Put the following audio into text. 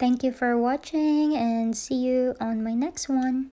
Thank you for watching and see you on my next one.